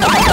Oh!